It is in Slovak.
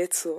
Netsu.